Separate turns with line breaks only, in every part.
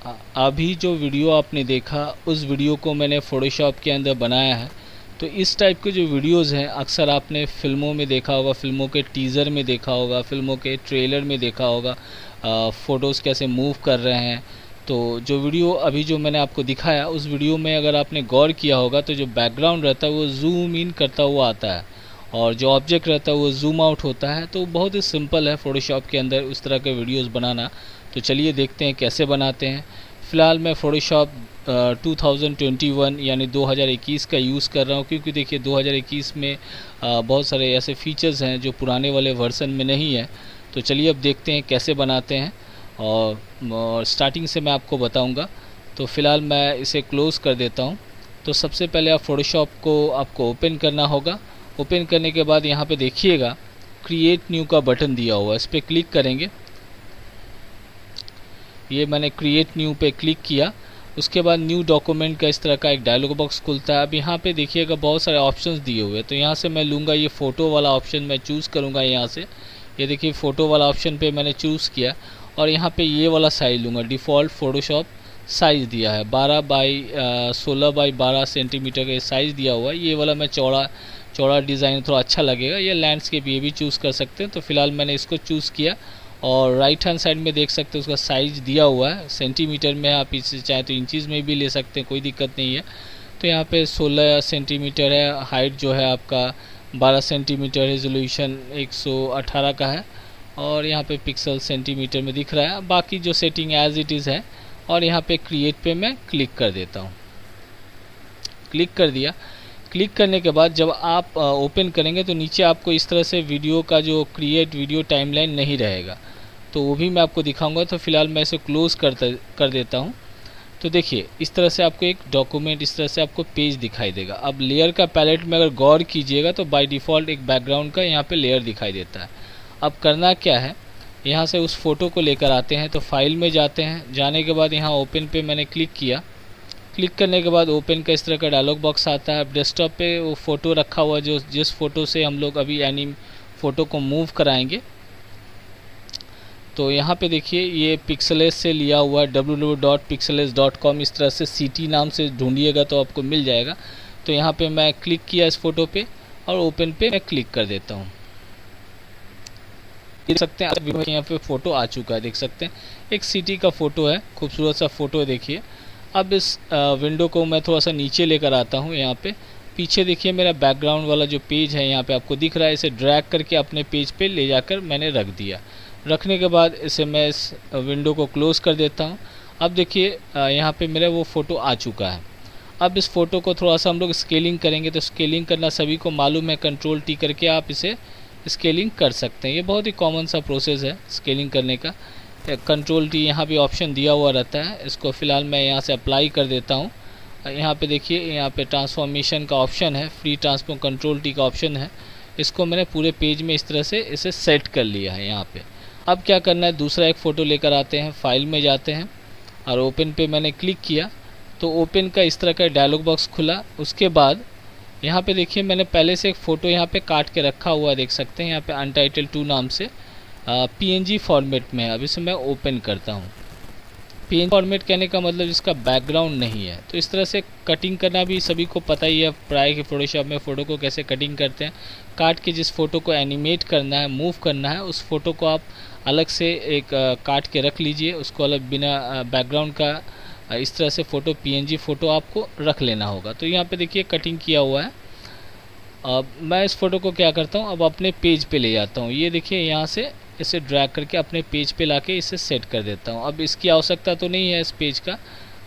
अभी जो वीडियो आपने देखा, उस वीडियो को मैंने फ़ोटोशॉप के अंदर बनाया है। तो इस टाइप के जो वीडियोस हैं, अक्सर आपने फ़िल्मों में देखा होगा, फ़िल्मों के टीज़र में देखा होगा, फ़िल्मों के ट्रेलर में देखा होगा फ़ोटोज़ कैसे मूव कर रहे हैं। तो जो वीडियो अभी जो मैंने आपको दिखाया, उस वीडियो में अगर आपने गौर किया होगा तो जो बैकग्राउंड रहता है, वो जूम इन करता हुआ आता है। और जो ऑब्जेक्ट रहता है, वो जूम आउट होता है। तो बहुत ही सिंपल है फ़ोटोशॉप के अंदर उस तरह के वीडियोज़ बनाना। तो चलिए देखते हैं कैसे बनाते हैं। फ़िलहाल मैं फ़ोटोशॉप 2021 यानी 2021 का यूज़ कर रहा हूँ क्योंकि देखिए 2021 में आ, बहुत सारे ऐसे फीचर्स हैं जो पुराने वाले वर्सन में नहीं है। तो चलिए अब देखते हैं कैसे बनाते हैं और, और स्टार्टिंग से मैं आपको बताऊँगा। तो फ़िलहाल मैं इसे क्लोज़ कर देता हूँ। तो सबसे पहले आप फ़ोटोशॉप को आपको ओपन करना होगा। ओपन करने के बाद यहाँ पे देखिएगा क्रिएट न्यू का बटन दिया हुआ है। इस पर क्लिक करेंगे। ये मैंने क्रिएट न्यू पे क्लिक किया। उसके बाद न्यू डॉक्यूमेंट का इस तरह का एक डायलॉग बॉक्स खुलता है। अब यहाँ पे देखिएगा बहुत सारे ऑप्शंस दिए हुए हैं। तो यहाँ से मैं लूँगा ये फ़ोटो वाला ऑप्शन मैं चूज़ करूँगा यहाँ से। ये देखिए फ़ोटो वाला ऑप्शन पे मैंने चूज़ किया। और यहाँ पे ये वाला साइज़ लूँगा। डिफ़ॉल्ट फ़ोटोशॉप साइज़ दिया है। 12 बाई सोलह बाई बारह सेंटीमीटर का साइज़ दिया हुआ है। ये वाला मैं चौड़ा चौड़ा डिज़ाइन थोड़ा अच्छा लगेगा। ये लैंडस्केप ये भी चूज़ कर सकते हैं। तो फ़िलहाल मैंने इसको चूज़ किया। और राइट हैंड साइड में देख सकते हैं उसका साइज़ दिया हुआ है। सेंटीमीटर में आप इसे चाहे तो इंचज़ में भी ले सकते हैं, कोई दिक्कत नहीं है। तो यहाँ पे 16 सेंटीमीटर है हाइट जो है आपका 12 सेंटीमीटर रेजोल्यूशन 118 का है। और यहाँ पे पिक्सल सेंटीमीटर में दिख रहा है। बाकी जो सेटिंग एज इट इज़ है, और यहाँ पे क्रिएट पे मैं क्लिक कर देता हूँ। क्लिक कर दिया। क्लिक करने के बाद जब आप ओपन करेंगे तो नीचे आपको इस तरह से वीडियो का जो क्रिएट वीडियो टाइमलाइन नहीं रहेगा। तो वो भी मैं आपको दिखाऊँगा। तो फ़िलहाल मैं इसे क्लोज़ करता, कर देता हूँ। तो देखिए, इस तरह से आपको एक डॉक्यूमेंट इस तरह से आपको पेज दिखाई देगा। अब लेयर का पैलेट में अगर गौर कीजिएगा तो बाय डिफ़ॉल्ट एक बैकग्राउंड का यहाँ पे लेयर दिखाई देता है। अब करना क्या है? यहाँ से उस फ़ोटो को लेकर आते हैं। तो फ़ाइल में जाते हैं। जाने के बाद यहाँ ओपन पे मैंने क्लिक किया। क्लिक करने के बाद ओपन का इस तरह का डायलॉग बॉक्स आता है। डेस्कटॉप पे वो फ़ोटो रखा हुआ जो जिस फ़ोटो से हम लोग अभी यानी फ़ोटो को मूव कराएँगे। तो यहाँ पे देखिए, ये पिक्सलेस से लिया हुआ है। www.pixeles.com इस तरह से सी नाम से ढूंढिएगा तो आपको मिल जाएगा। तो यहाँ पे मैं क्लिक किया इस फ़ोटो पे और ओपन पे मैं क्लिक कर देता हूँ। देख सकते हैं यहाँ पे फ़ोटो आ चुका है, देख सकते हैं। एक सिटी का फ़ोटो है, खूबसूरत सा फ़ोटो देखिए। अब इस विंडो को मैं थोड़ा सा नीचे लेकर आता हूँ यहाँ पे। पीछे देखिए मेरा बैकग्राउंड वाला जो पेज है यहाँ पे आपको दिख रहा है। इसे ड्रैग करके अपने पेज पे ले जाकर मैंने रख दिया। रखने के बाद इसे मैं इस विंडो को क्लोज़ कर देता हूँ। अब देखिए यहाँ पे मेरा वो फ़ोटो आ चुका है। अब इस फ़ोटो को थोड़ा सा हम लोग स्केलिंग करेंगे तो स्केलिंग करना सभी को मालूम है। कंट्रोल टी करके आप इसे स्केलिंग कर सकते हैं। ये बहुत ही कॉमन सा प्रोसेस है स्केलिंग करने का। कंट्रोल टी यहाँ भी ऑप्शन दिया हुआ रहता है। इसको फ़िलहाल मैं यहाँ से अप्लाई कर देता हूँ। यहाँ पे देखिए, यहाँ पे ट्रांसफॉर्मेशन का ऑप्शन है फ्री ट्रांसफॉर्म कंट्रोल टी का ऑप्शन है। इसको मैंने पूरे पेज में इस तरह से इसे सेट कर लिया है यहाँ पे। अब क्या करना है? दूसरा एक फ़ोटो लेकर आते हैं फ़ाइल में जाते हैं और ओपन पे मैंने क्लिक किया। तो ओपन का इस तरह का डायलॉग बॉक्स खुला। उसके बाद यहाँ पे देखिए, मैंने पहले से एक फ़ोटो यहाँ पे काट के रखा हुआ देख सकते हैं, यहाँ पे अनटाइटल टू नाम से। पीएनजी फॉर्मेट में अब इसे मैं ओपन करता हूँ। PNG फॉर्मेट कहने का मतलब जिसका बैकग्राउंड नहीं है। तो इस तरह से कटिंग करना भी सभी को पता ही है। प्राय के फोटोशॉप में फ़ोटो को कैसे कटिंग करते हैं। काट के जिस फ़ोटो को एनिमेट करना है मूव करना है, उस फ़ोटो को आप अलग से एक काट के रख लीजिए। उसको अलग बिना बैकग्राउंड का इस तरह से फ़ोटो पीएनजी फ़ोटो आपको रख लेना होगा। तो यहाँ पर देखिए कटिंग किया हुआ है। अब मैं इस फ़ोटो को क्या करता हूँ? अब अपने पेज पे ले जाता हूँ। ये देखिए यहाँ से इसे ड्रैग करके अपने पेज पे लाके इसे सेट कर देता हूँ। अब इसकी आवश्यकता तो नहीं है इस पेज का।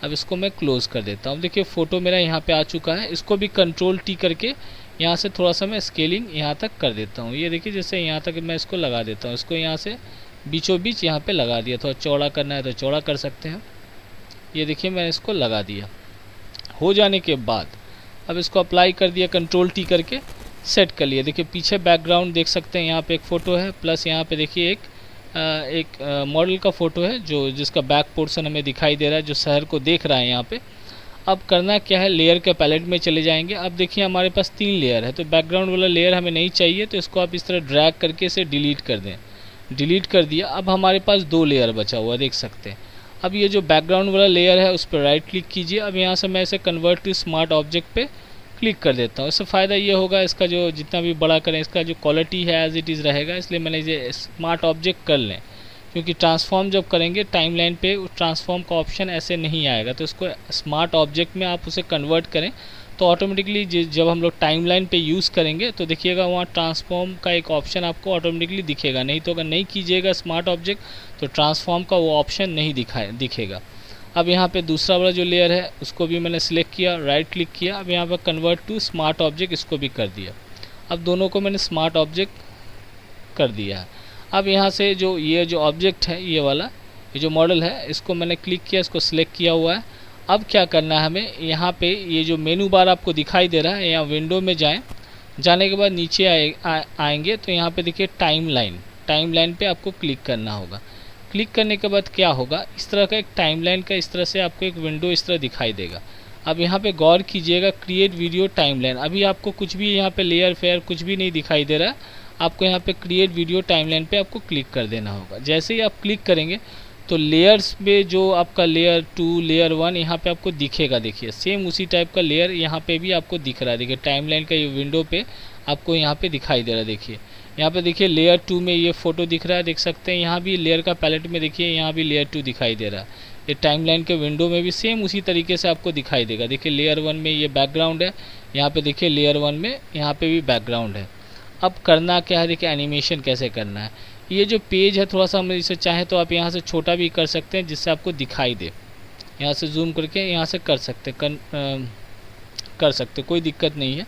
अब इसको मैं क्लोज़ कर देता हूँ। देखिए फ़ोटो मेरा यहाँ पे आ चुका है। इसको भी कंट्रोल टी करके यहाँ से थोड़ा सा मैं स्केलिंग यहाँ तक कर देता हूँ। ये देखिए, जैसे यहाँ तक मैं इसको लगा देता हूँ। इसको यहाँ से बीचों बीच यहाँ पे लगा दिया। थोड़ा चौड़ा करना है तो चौड़ा कर सकते हैं। ये देखिए मैंने इसको लगा दिया। हो जाने के बाद अब इसको अप्लाई कर दिया कंट्रोल टी करके। सेट कर लिया देखिए पीछे बैकग्राउंड देख सकते हैं यहाँ पे एक फ़ोटो है प्लस यहाँ पे देखिए एक आ, एक मॉडल का फ़ोटो है जो जिसका बैक पोर्शन हमें दिखाई दे रहा है जो शहर को देख रहा है यहाँ पे। अब करना क्या है लेयर के पैलेट में चले जाएँगे। अब देखिए हमारे पास तीन लेयर है तो बैकग्राउंड वाला लेयर हमें नहीं चाहिए तो इसको आप इस तरह ड्रैग करके इसे डिलीट कर दें। डिलीट कर दिया अब हमारे पास दो लेयर बचा हुआ देख सकते हैं। अब ये जो बैकग्राउंड वाला लेयर है उस पर राइट क्लिक कीजिए। अब यहाँ से मैं इसे कन्वर्ट टू स्मार्ट ऑब्जेक्ट पे क्लिक कर देता हूँ। इससे फ़ायदा ये होगा, इसका जो जितना भी बड़ा करें, इसका जो क्वालिटी है एज इट इज़ रहेगा, इसलिए मैंने ये स्मार्ट ऑब्जेक्ट कर लें। क्योंकि ट्रांसफॉर्म जब करेंगे टाइमलाइन पे ट्रांसफॉर्म का ऑप्शन ऐसे नहीं आएगा। तो इसको स्मार्ट ऑब्जेक्ट में आप उसे कन्वर्ट करें। तो ऑटोमेटिकली जब हम लोग टाइमलाइन पे यूज़ करेंगे तो देखिएगा वहाँ ट्रांसफॉर्म का एक ऑप्शन आपको ऑटोमेटिकली दिखेगा। नहीं तो अगर नहीं कीजिएगा स्मार्ट ऑब्जेक्ट तो ट्रांसफॉर्म का वो ऑप्शन नहीं दिखाए, दिखेगा। अब यहाँ पे दूसरा वाला जो लेयर है उसको भी मैंने सिलेक्ट किया राइट क्लिक किया। अब यहाँ पर कन्वर्ट टू स्मार्ट ऑब्जेक्ट इसको भी कर दिया। अब दोनों को मैंने स्मार्ट ऑब्जेक्ट कर दिया है। अब यहाँ से जो ये जो ऑब्जेक्ट है ये वाला ये जो मॉडल है इसको मैंने क्लिक किया इसको सिलेक्ट किया हुआ है। अब क्या करना है हमें? यहाँ पे ये जो मेनू बार आपको दिखाई दे रहा है यहाँ विंडो में जाएँ। जाने के बाद नीचे आए आ, आएँगे तो यहाँ पे देखिए टाइम लाइन टाइम लाइन पर आपको क्लिक करना होगा। क्लिक करने के बाद क्या होगा? इस तरह का एक टाइमलाइन का इस तरह से आपको एक विंडो इस तरह दिखाई देगा। अब यहाँ पे गौर कीजिएगा क्रिएट वीडियो टाइमलाइन अभी आपको कुछ भी यहाँ पे लेयर फेयर कुछ भी नहीं दिखाई दे रहा। आपको यहाँ पे क्रिएट वीडियो टाइमलाइन पे आपको क्लिक कर देना होगा। जैसे ही आप क्लिक करेंगे तो लेयर्स में जो आपका लेयर टू लेयर वन यहाँ पे आपको दिखेगा। देखिए सेम उसी टाइप का लेयर यहाँ पे भी आपको दिख रहा है। देखिए टाइमलाइन का ये विंडो पे आपको यहाँ पे दिखाई दे रहा है देखिए। यहाँ पे देखिए लेयर टू में ये फ़ोटो दिख रहा है देख सकते हैं। यहाँ भी लेयर का पैलेट में देखिए यहाँ भी लेयर टू दिखाई दे रहा है। ये टाइमलाइन के विंडो में भी सेम उसी तरीके से आपको दिखाई देगा। देखिए लेयर वन में ये बैकग्राउंड है। यहाँ पे देखिए लेयर वन में यहाँ पे भी बैकग्राउंड है। अब करना क्या है? देखिए एनिमेशन कैसे करना है? ये जो पेज है थोड़ा सा हम इसे चाहें तो आप यहाँ से छोटा भी कर सकते हैं जिससे आपको दिखाई दे। यहाँ से जूम करके यहाँ से कर सकते कर, आ, कर सकते कोई दिक्कत नहीं है।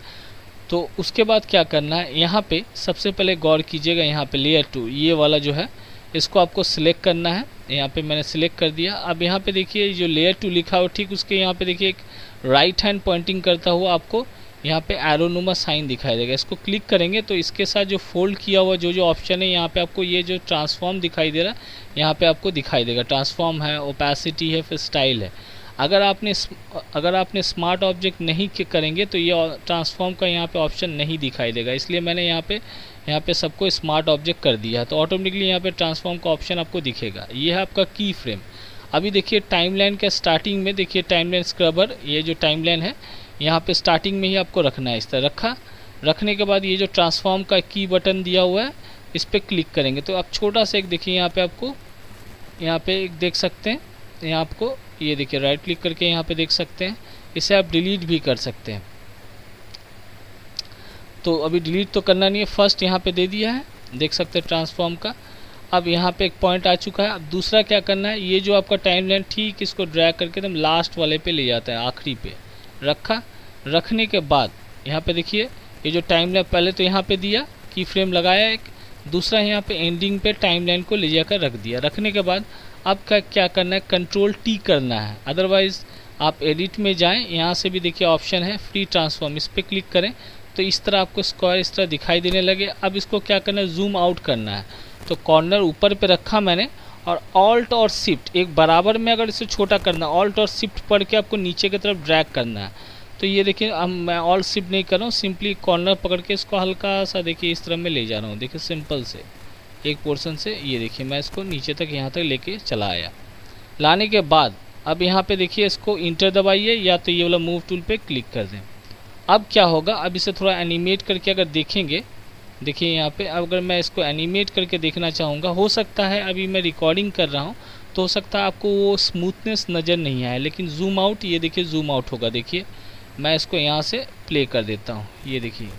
तो उसके बाद क्या करना है? यहाँ पे सबसे पहले गौर कीजिएगा, यहाँ पे लेयर टू ये वाला जो है, इसको आपको सिलेक्ट करना है। यहाँ पे मैंने सिलेक्ट कर दिया। अब यहाँ पे देखिए जो लेयर टू लिखा हो ठीक उसके यहाँ पे देखिए, एक राइट हैंड पॉइंटिंग करता हुआ आपको यहाँ पे एरोनुमा साइन दिखाई देगा। इसको क्लिक करेंगे तो इसके साथ जो फोल्ड किया हुआ जो जो ऑप्शन है, यहाँ पे आपको ये जो ट्रांसफॉर्म दिखाई दे रहा है, यहाँ पे आपको दिखाई देगा। ट्रांसफॉर्म है ओपेसिटी है, फिर स्टाइल है। अगर आपने अगर आपने स्मार्ट ऑब्जेक्ट नहीं करेंगे तो ये ट्रांसफॉर्म का यहाँ पे ऑप्शन नहीं दिखाई देगा। इसलिए मैंने यहाँ पे यहाँ पे सबको स्मार्ट ऑब्जेक्ट कर दिया है। तो ऑटोमेटिकली यहाँ पे ट्रांसफॉर्म का ऑप्शन आपको दिखेगा। ये है आपका की फ्रेम अभी देखिए टाइमलाइन के स्टार्टिंग में, देखिए टाइमलाइन स्क्रबर ये जो टाइमलाइन है, यहाँ पे स्टार्टिंग में ही आपको रखना है इस तरह रखा। रखने के बाद ये जो ट्रांसफॉर्म का की बटन दिया हुआ है, इस पर क्लिक करेंगे। तो आप छोटा सा एक देखिए, यहाँ पे आपको, यहाँ पे एक देख सकते हैं, यहाँ आपको ये देखिए राइट क्लिक करके यहाँ पे देख सकते हैं। इसे आप डिलीट भी कर सकते हैं। तो अभी डिलीट तो करना नहीं है। फ़र्स्ट यहाँ पे दे दिया है। देख सकते हैं ट्रांसफॉर्म का। अब यहाँ पे एक पॉइंट आ चुका है। अब दूसरा क्या करना है? ये जो आपका टाइम लाइन ठीक इसको ड्रैग करके एकदम लास्ट वाले पे ले जाता है, आखिरी पे। रखा। रखने के बाद यहाँ पे देखिए, ये जो टाइम लाइन पहले तो यहाँ पे दिया की फ्रेम लगाया एक। दूसरा यहाँ पे एंडिंग पे टाइम लाइन को ले जाकर रख दिया। रखने के बाद अब का क्या करना है? कंट्रोल टी करना है। अदरवाइज़ आप एडिट में जाएँ। यहाँ से भी देखिए ऑप्शन है फ्री ट्रांसफॉर्म इस पर क्लिक करें। तो इस तरह आपको स्क्वायर इस तरह दिखाई देने लगे। अब इसको क्या करना है? जूम आउट करना है। तो कॉर्नर ऊपर पे रखा मैंने और ऑल्ट और शिफ्ट एक बराबर में अगर इसे छोटा करना ऑल्ट और शिफ्ट पढ़ के आपको नीचे की तरफ़ ड्रैग करना है। तो ये देखिए, अब मैं ऑल्ट शिफ्ट नहीं कर रहा हूँ सिंपली कॉर्नर पकड़ के इसको हल्का सा देखिए इस तरह में ले जा रहा हूँ। देखिए सिंपल से। एक पोर्शन से ये देखिए, मैं इसको नीचे तक यहाँ तक लेके चला आया। लाने के बाद, अब यहाँ पे देखिए, इसको इंटर दबाइए या तो ये वाला मूव टूल पे क्लिक कर दें। अब क्या होगा? अब इसे थोड़ा एनिमेट करके अगर देखेंगे, देखिए यहाँ पे अगर मैं इसको एनिमेट करके देखना चाहूँगा, हो सकता है अभी मैं रिकॉर्डिंग कर रहा हूँ तो हो सकता है आपको वो स्मूथनेस नज़र नहीं आए, लेकिन जूम आउट ये देखिए जूम आउट होगा। देखिए, मैं इसको यहाँ से प्ले कर देता हूँ। ये देखिए।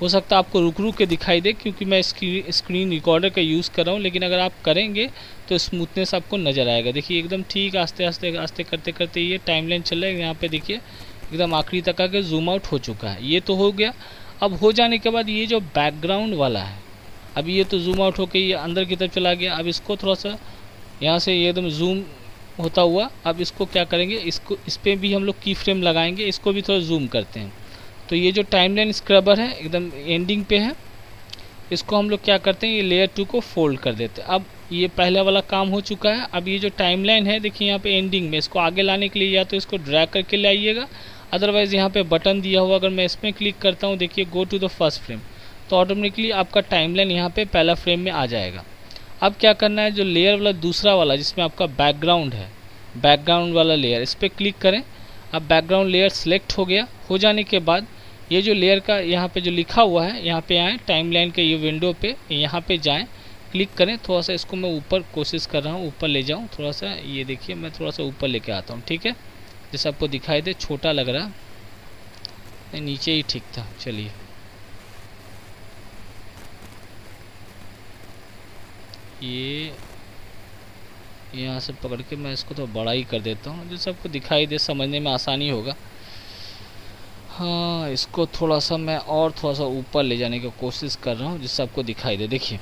हो सकता है आपको रुक रुक के दिखाई दे, क्योंकि मैं स्क्रीन स्क्रीन रिकॉर्डर का यूज़ कर रहा हूँ, लेकिन अगर आप करेंगे तो स्मूथनेस आपको नज़र आएगा। देखिए, एकदम ठीक आस्ते आस्ते आस्ते करते करते ये टाइम लाइन चल रहा है। यहाँ पे देखिए, एकदम आखिरी तक आके जूम आउट हो चुका है। ये तो हो गया। अब हो जाने के बाद ये जो बैकग्राउंड वाला है, अब ये तो जूम आउट होकर ये अंदर की तरफ़ चला गया। अब इसको थोड़ा सा यहाँ से एकदम जूम होता हुआ, अब इसको क्या करेंगे? इसको, इस पर भी हम लोग की फ्रेम लगाएँगे, इसको भी थोड़ा जूम करते हैं। तो ये जो टाइमलाइन स्क्रबर है, एकदम एंडिंग पे है, इसको हम लोग क्या करते हैं, ये लेयर टू को फोल्ड कर देते हैं। अब ये पहले वाला काम हो चुका है। अब ये जो टाइमलाइन है, देखिए यहाँ पे एंडिंग में, इसको आगे लाने के लिए या तो इसको ड्रैग करके ले आइएगा। अदरवाइज़ यहाँ पे बटन दिया हुआ, अगर मैं इसमें क्लिक करता हूँ, देखिए go to the first frame तो ऑटोमेटिकली आपका टाइमलाइन यहाँ पे पहला फ्रेम में आ जाएगा। अब क्या करना है, जो लेयर वाला दूसरा वाला, जिसमें आपका बैकग्राउंड है बैकग्राउंड वाला लेयर इस पर क्लिक करें। अब बैकग्राउंड लेयर सेलेक्ट हो गया। हो जाने के बाद ये जो लेयर का यहाँ पे जो लिखा हुआ है, यहाँ पे आएँ टाइमलाइन के ये विंडो पे यहाँ पे जाएँ क्लिक करें। थोड़ा सा इसको मैं ऊपर कोशिश कर रहा हूँ, ऊपर ले जाऊँ। थोड़ा सा ये देखिए, मैं थोड़ा सा ऊपर लेके आता हूँ, ठीक है? जैसे आपको दिखाई दे, छोटा लग रहा नीचे ही ठीक था, चलिए। ये यहाँ से पकड़ के मैं इसको तो बड़ा ही कर देता हूँ। जैसे आपको दिखाई दे, समझने में आसानी होगा। हाँ इसको थोड़ा सा मैं और थोड़ा सा ऊपर ले जाने की कोशिश कर रहा हूँ जिससे आपको दिखाई दे। देखिए,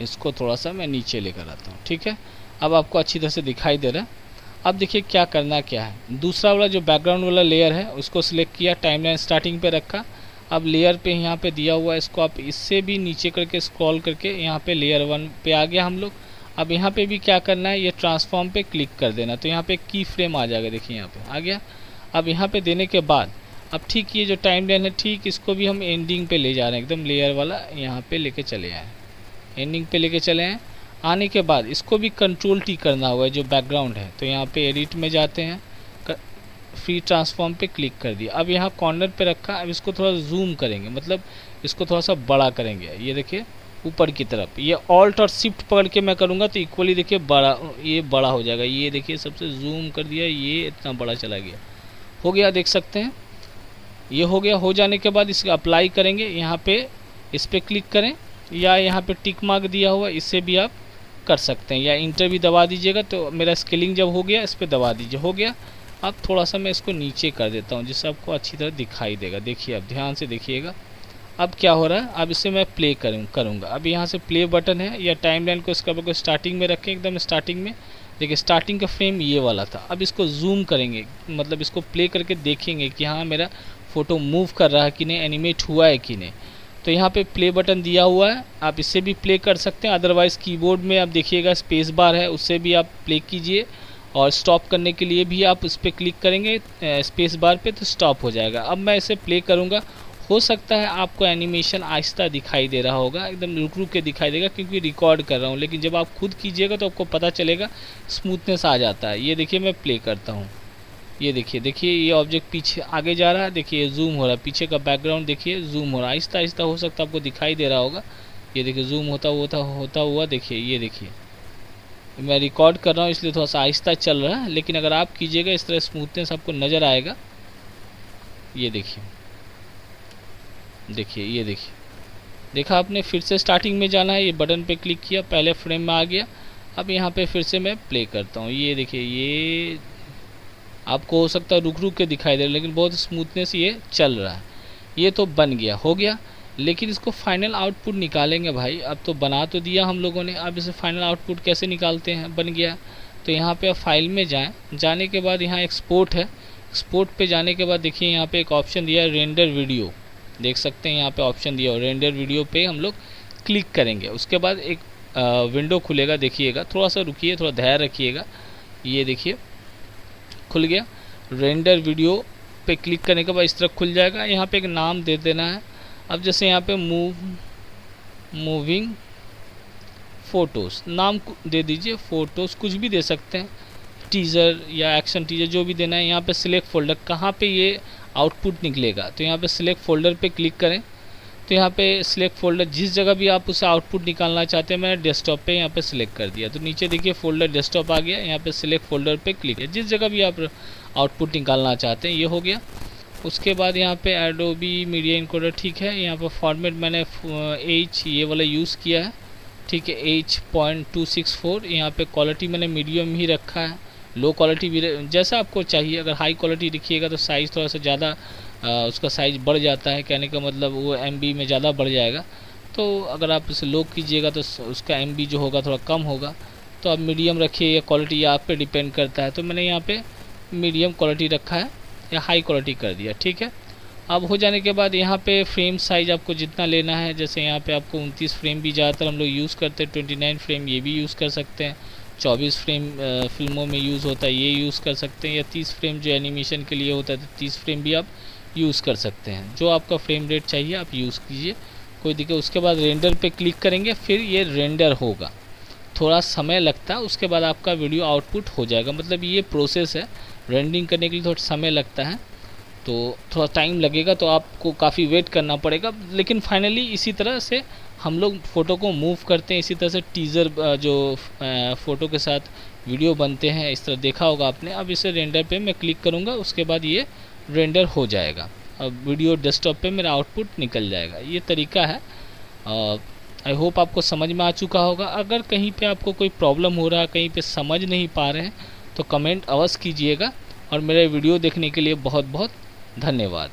इसको थोड़ा सा मैं नीचे लेकर आता हूँ, ठीक है? अब आपको अच्छी तरह से दिखाई दे रहा है। अब देखिए क्या करना क्या है। दूसरा वाला जो बैकग्राउंड वाला लेयर है, उसको सिलेक्ट किया टाइमलाइन स्टार्टिंग पे रखा। अब लेयर पे यहाँ पे दिया हुआ है, इसको आप इससे भी नीचे करके स्क्रॉल करके यहाँ पे लेयर वन पे आ गया हम लोग। अब यहाँ पे भी क्या करना है? ये ट्रांसफॉर्म पे क्लिक कर देना। तो यहाँ पे की फ्रेम आ जाएगा। देखिए यहाँ पे। आ गया? अब यहाँ पे देने के बाद, अब ठीक ये जो टाइम लाइन है, ठीक इसको भी हम एंडिंग पे ले जा रहे हैं। एकदम लेयर वाला यहाँ पे लेके चले आए। एंडिंग पे लेके चले हैं आने के बाद इसको भी कंट्रोल टी करना हुआ है जो बैकग्राउंड है। तो यहाँ पे एडिट में जाते हैं। फ्री ट्रांसफॉर्म पे क्लिक कर दिया। अब यहाँ कॉर्नर पे रखा। अब इसको थोड़ा जूम करेंगे। मतलब इसको थोड़ा सा बड़ा करेंगे। ये देखिए। ऊपर की तरफ़। ये ऑल्ट और शिफ्ट पकड़ के मैं करूँगा तो इक्वली देखिए बड़ा, ये बड़ा हो जाएगा। ये देखिए सबसे जूम कर दिया, ये इतना बड़ा चला गया। हो गया, देख सकते हैं। ये हो गया, हो जाने के बाद इसका अप्लाई करेंगे। यहाँ पे इस पर क्लिक करें, या यहाँ पे टिक मार्क दिया हुआ, इससे भी आप कर सकते हैं। या इंटर भी दबा दीजिएगा तो मेरा स्केलिंग जब हो गया, इस पर दबा दीजिए। हो गया। अब थोड़ा सा मैं इसको नीचे कर देता हूँ, जिससे आपको अच्छी तरह दिखाई देगा। देखिए, आप ध्यान से देखिएगा। अब क्या हो रहा है? अब इसे मैं प्ले करूँ, करूँगा। अब यहाँ से प्ले बटन है, या टाइम लाइन को इसका को स्टार्टिंग में रखें, एकदम स्टार्टिंग में। देखिए स्टार्टिंग का फ्रेम ये वाला था। अब इसको जूम करेंगे मतलब इसको प्ले करके देखेंगे कि हाँ मेरा फ़ोटो मूव कर रहा है कि नहीं एनिमेट हुआ है कि नहीं। तो यहाँ पे प्ले बटन दिया हुआ है। आप इससे भी प्ले कर सकते हैं। अदरवाइज़ कीबोर्ड में आप देखिएगा स्पेस बार है उससे भी आप प्ले कीजिए। और स्टॉप करने के लिए भी आप उस पर क्लिक करेंगे स्पेस बार पे तो स्टॉप हो जाएगा। अब मैं इसे प्ले करूँगा। हो सकता है आपको एनिमेशन आहिस्ता दिखाई दे रहा होगा, एकदम रुक रुक के दिखाई देगा, क्योंकि रिकॉर्ड कर रहा हूँ, लेकिन जब आप खुद कीजिएगा तो आपको पता चलेगा स्मूथनेस आ जाता है। ये देखिए मैं प्ले करता हूँ। ये देखिए देखिए ये ऑब्जेक्ट पीछे, आगे जा रहा है, देखिए जूम हो रहा है। पीछे का बैकग्राउंड देखिए जूम हो रहा है। आहिस्ता आहिस्ता हो सकता है आपको दिखाई दे रहा होगा। ये देखिए जूम होता होता होता हुआ देखिए, ये देखिए। मैं रिकॉर्ड कर रहा हूँ, इसलिए थोड़ा सा आहिस्ता चल रहा है, लेकिन अगर आप कीजिएगा, इस तरह स्मूथनेस आपको नज़र आएगा। ये देखिए। देखिए, ये देखिए। देखा आपने, फिर से स्टार्टिंग में जाना है, ये बटन पे क्लिक किया, पहले फ्रेम में आ गया। अब यहाँ पे फिर से मैं प्ले करता हूँ। ये देखिए, ये आपको हो सकता है रुक रुक के दिखाई दे रहा लेकिन बहुत स्मूथनेस ये चल रहा है। ये तो बन गया, हो गया। लेकिन इसको फाइनल आउटपुट निकालेंगे भाई। अब तो बना तो दिया हम लोगों ने। अब इसे फाइनल आउटपुट कैसे निकालते हैं? बन गया। तो यहाँ पे फ़ाइल में जाएँ। जाने के बाद यहाँ एक्सपोर्ट है। एक्सपोर्ट पे जाने के बाद देखिए, यहाँ पे एक ऑप्शन दिया है रेंडर वीडियो देख सकते हैं, यहाँ पे ऑप्शन दिया हो। रेंडर वीडियो पे हम लोग क्लिक करेंगे। उसके बाद एक विंडो खुलेगा, देखिएगा। थोड़ा सा रुकिए, थोड़ा धैर्य रखिएगा। ये देखिए, खुल गया। रेंडर वीडियो पे क्लिक करने के बाद इस तरह खुल जाएगा। यहाँ पे एक नाम दे देना है। अब जैसे यहाँ पे मूव मूविंग फ़ोटोज़ नाम दे दीजिए फ़ोटोज़ कुछ भी दे सकते हैं। टीज़र या एक्शन टीज़र जो भी देना है, यहाँ पे सिलेक्ट फोल्डर कहाँ पे ये आउटपुट निकलेगा। तो यहाँ पे सिलेक्ट फोल्डर पे क्लिक करें। तो यहाँ पे सिलेक्ट फोल्डर जिस जगह भी आप उसे आउटपुट निकालना चाहते हैं, मैंने डेस्कटॉप पे यहाँ पे सिलेक्ट कर दिया। तो नीचे देखिए फोल्डर डेस्कटॉप आ गया। यहाँ पे सिलेक्ट फोल्डर पे क्लिक है जिस जगह भी आप आउटपुट निकालना चाहते हैं, ये हो गया। उसके बाद यहाँ पे एडोबी मीडिया इनकोडर ठीक है। यहाँ पर फॉर्मेट मैंने एच ये वाला यूज़ किया है। ठीक है H point two six four यहाँ पर क्वालिटी मैंने मीडियम ही रखा है। लो क्वालिटी भी जैसा आपको चाहिए, अगर हाई क्वालिटी रखिएगा तो साइज़ थोड़ा सा ज़्यादा उसका साइज़ बढ़ जाता है, कहने का मतलब वो एमबी में ज़्यादा बढ़ जाएगा। तो अगर आप इसे लो कीजिएगा तो उसका एमबी जो होगा थोड़ा कम होगा। तो आप मीडियम रखिए या क्वालिटी आप पे डिपेंड करता है। तो मैंने यहाँ पे मीडियम क्वालिटी रखा है, या हाई क्वालिटी कर दिया, ठीक है? अब हो जाने के बाद यहाँ पे फ्रेम साइज़ आपको जितना लेना है, जैसे यहाँ पे आपको उनतीस फ्रेम भी ज़्यादातर हम लोग यूज़ करते हैं ट्वेंटी नाइन फ्रेम ये भी यूज़ कर सकते हैं। चौबीस फ्रेम फ़िल्मों में यूज़ होता है, ये यूज़ कर सकते हैं, या तीस फ्रेम जो एनिमेशन के लिए होता है तो तीस फ्रेम भी आप यूज़ कर सकते हैं। जो आपका फ्रेम रेट चाहिए, आप यूज़ कीजिए, कोई दिक्कत उसके बाद रेंडर पे क्लिक करेंगे, फिर ये रेंडर होगा। थोड़ा समय लगता है, उसके बाद आपका वीडियो आउटपुट हो जाएगा। मतलब ये प्रोसेस है, रेंडिंग करने के लिए थोड़ा समय लगता है तो थोड़ा टाइम लगेगा तो आपको काफ़ी वेट करना पड़ेगा। लेकिन फाइनली इसी तरह से हम लोग फ़ोटो को मूव करते हैं, इसी तरह से टीज़र जो फ़ोटो के साथ वीडियो बनते हैं, इस तरह देखा होगा आपने। अब इसे रेंडर पे मैं क्लिक करूँगा, उसके बाद ये रेंडर हो जाएगा। अब वीडियो डेस्कटॉप पे मेरा आउटपुट निकल जाएगा। ये तरीका है। आई होप आपको समझ में आ चुका होगा। अगर कहीं पे आपको कोई प्रॉब्लम हो रहा है, कहीं पे समझ नहीं पा रहे हैं तो कमेंट अवश्य कीजिएगा। और मेरे वीडियो देखने के लिए बहुत बहुत धन्यवाद।